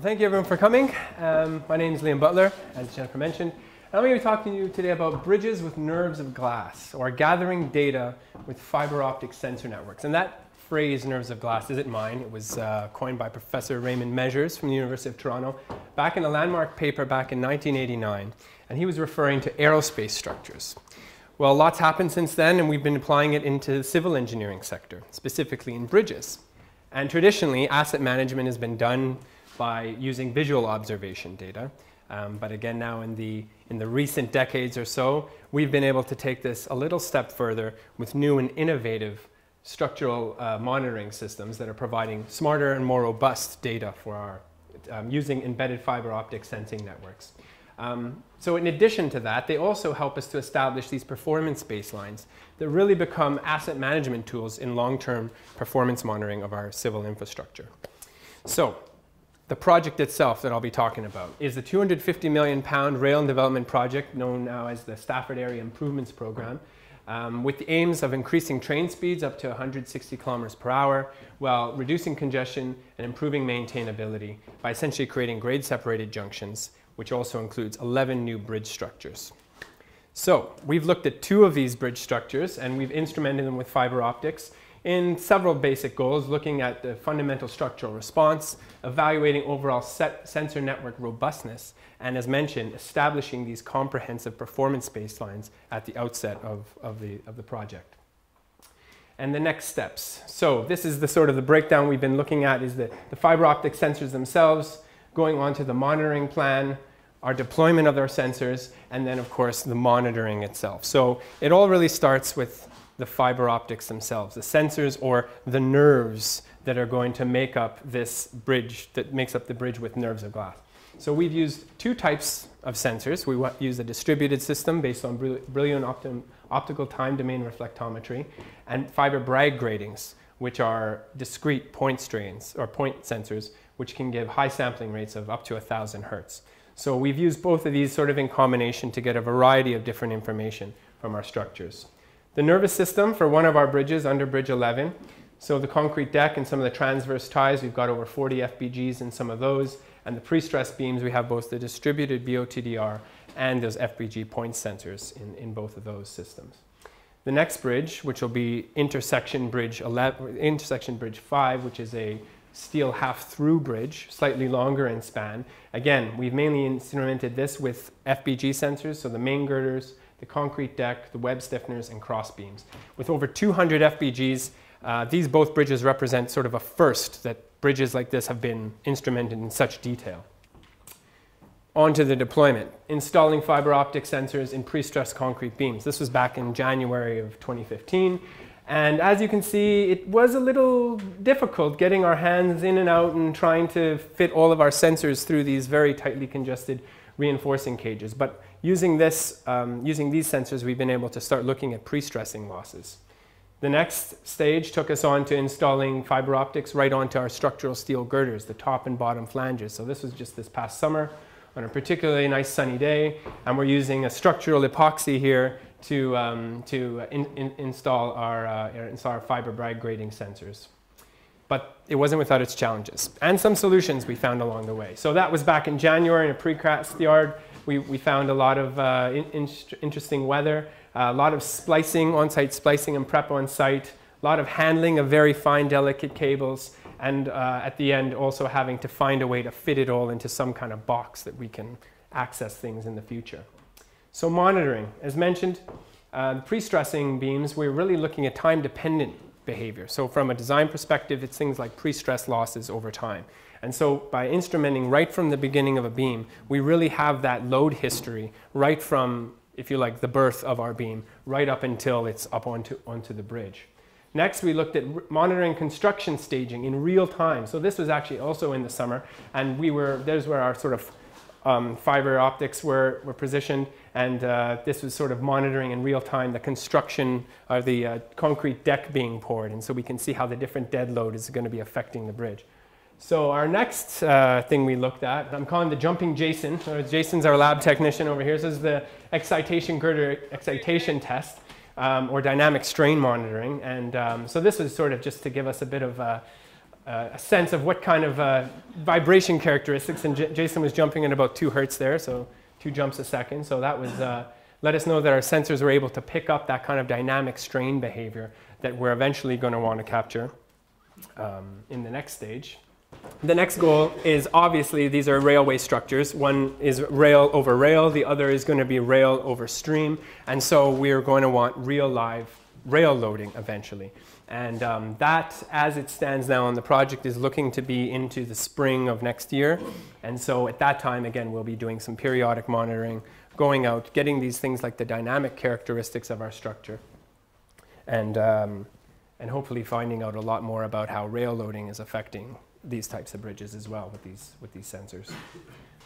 Well, thank you everyone for coming. Um, my name is Liam Butler, as Jennifer mentioned. And I'm going to be talking to you today about bridges with nerves of glass, or gathering data with fiber optic sensor networks. And that phrase, nerves of glass, isn't mine. It was uh, coined by Professor Raymond Measures from the University of Toronto back in a landmark paper back in 1989. And he was referring to aerospace structures. Well, lots happened since then, and we've been applying it into the civil engineering sector, specifically in bridges. And traditionally, asset management has been done by using visual observation data. Um, but again, now in the, in the recent decades or so, we've been able to take this a little step further with new and innovative structural uh, monitoring systems that are providing smarter and more robust data for our um, using embedded fiber optic sensing networks. Um, so in addition to that, they also help us to establish these performance baselines that really become asset management tools in long-term performance monitoring of our civil infrastructure. So the project itself that I'll be talking about is the 250 million pound rail and development project known now as the Stafford Area Improvements Program. Um, with the aims of increasing train speeds up to 160 kilometers per hour while reducing congestion and improving maintainability by essentially creating grade separated junctions which also includes 11 new bridge structures. So we've looked at two of these bridge structures and we've instrumented them with fiber optics in several basic goals, looking at the fundamental structural response, evaluating overall sensor network robustness, and as mentioned, establishing these comprehensive performance baselines at the outset of, of, the, of the project. And the next steps. So this is the sort of the breakdown we've been looking at is the, the fiber optic sensors themselves, going on to the monitoring plan, our deployment of our sensors, and then of course the monitoring itself. So it all really starts with the fiber optics themselves, the sensors or the nerves that are going to make up this bridge, that makes up the bridge with nerves of glass. So we've used two types of sensors. We use a distributed system based on Brillouin optim optical time domain reflectometry and fiber Bragg gratings, which are discrete point strains or point sensors, which can give high sampling rates of up to 1,000 hertz. So we've used both of these sort of in combination to get a variety of different information from our structures. The nervous system for one of our bridges under Bridge 11, so the concrete deck and some of the transverse ties, we've got over 40 FBGs in some of those, and the pre-stressed beams, we have both the distributed BOTDR and those FBG point sensors in, in both of those systems. The next bridge, which will be intersection bridge 11, intersection bridge 5, which is a steel half-through bridge, slightly longer in span. Again, we've mainly instrumented this with FBG sensors, so the main girders, the concrete deck, the web stiffeners, and cross beams. With over 200 FBGs, uh, these both bridges represent sort of a first that bridges like this have been instrumented in such detail. On to the deployment. Installing fiber optic sensors in pre-stressed concrete beams. This was back in January of 2015. And as you can see, it was a little difficult getting our hands in and out and trying to fit all of our sensors through these very tightly congested reinforcing cages. But using, this, um, using these sensors, we've been able to start looking at pre-stressing losses. The next stage took us on to installing fiber optics right onto our structural steel girders, the top and bottom flanges. So this was just this past summer on a particularly nice sunny day, and we're using a structural epoxy here to, um, to in, in, install, our, uh, install our fiber Bragg grating sensors. But it wasn't without its challenges and some solutions we found along the way. So that was back in January in a precast yard. We, we found a lot of uh, in, interesting weather, uh, a lot of splicing, on-site splicing and prep on-site, a lot of handling of very fine, delicate cables, and uh, at the end also having to find a way to fit it all into some kind of box that we can access things in the future. So monitoring, as mentioned, uh, pre-stressing beams, we're really looking at time-dependent behavior. So from a design perspective, it's things like pre-stress losses over time. And so by instrumenting right from the beginning of a beam, we really have that load history right from, if you like, the birth of our beam, right up until it's up onto, onto the bridge. Next, we looked at monitoring construction staging in real time. So this was actually also in the summer, and we were, there's where our sort of um, fiber optics were, were positioned, and uh, this was sort of monitoring in real time the construction of the uh, concrete deck being poured, and so we can see how the different dead load is going to be affecting the bridge. So our next uh, thing we looked at, I'm calling the jumping Jason. So Jason's our lab technician over here. This is the excitation girder excitation test, um, or dynamic strain monitoring. And um, so this was sort of just to give us a bit of a, uh, a sense of what kind of uh, vibration characteristics. And J Jason was jumping at about two hertz there, so two jumps a second. So that was uh, let us know that our sensors were able to pick up that kind of dynamic strain behavior that we're eventually going to want to capture um, in the next stage. The next goal is obviously these are railway structures. One is rail over rail, the other is going to be rail over stream, and so we're going to want real live rail loading eventually. And um, that, as it stands now on the project, is looking to be into the spring of next year. And so at that time, again, we'll be doing some periodic monitoring, going out, getting these things like the dynamic characteristics of our structure, and, um, and hopefully finding out a lot more about how rail loading is affecting these types of bridges as well with these, with these sensors.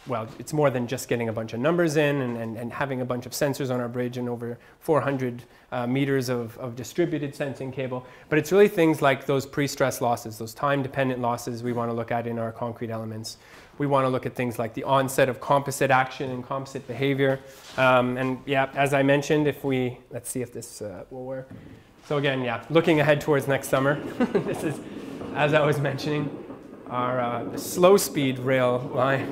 Well, it's more than just getting a bunch of numbers in and, and, and having a bunch of sensors on our bridge and over 400 uh, meters of, of distributed sensing cable, but it's really things like those pre-stress losses, those time-dependent losses we want to look at in our concrete elements. We want to look at things like the onset of composite action and composite behavior. Um, and yeah, as I mentioned, if we, let's see if this uh, will work. So again, yeah, looking ahead towards next summer. this is, as I was mentioning, our uh, slow speed rail line.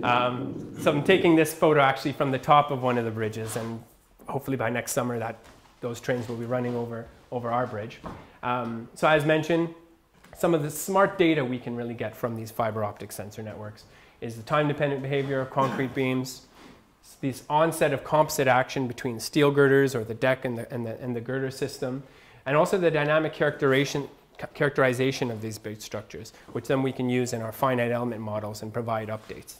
um, so I'm taking this photo actually from the top of one of the bridges, and hopefully by next summer that those trains will be running over, over our bridge. Um, so as mentioned, some of the smart data we can really get from these fiber optic sensor networks is the time-dependent behavior of concrete beams, this onset of composite action between steel girders or the deck and the, and the, and the girder system, and also the dynamic characterization, characterization of these big structures, which then we can use in our finite element models and provide updates.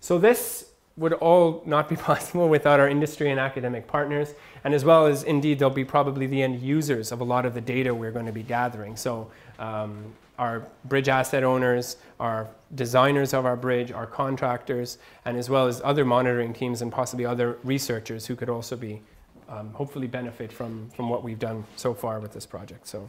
So this would all not be possible without our industry and academic partners, and as well as indeed they'll be probably the end users of a lot of the data we're going to be gathering. So um, our bridge asset owners, our designers of our bridge, our contractors, and as well as other monitoring teams and possibly other researchers who could also be um, hopefully benefit from, from what we've done so far with this project. So